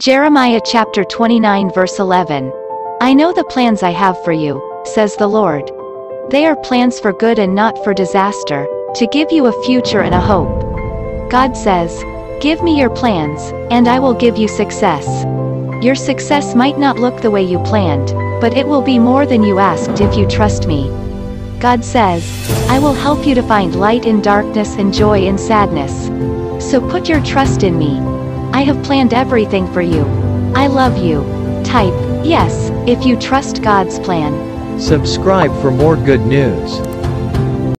Jeremiah chapter 29 verse 11. I know the plans I have for you, says the Lord. They are plans for good and not for disaster, to give you a future and a hope. God says, Give me your plans, and I will give you success. Your success might not look the way you planned, but it will be more than you asked if you trust me. God says, I will help you to find light in darkness and joy in sadness. So put your trust in me. I have planned everything for you. I love you. Type, yes, if you trust God's plan. Subscribe for more good news.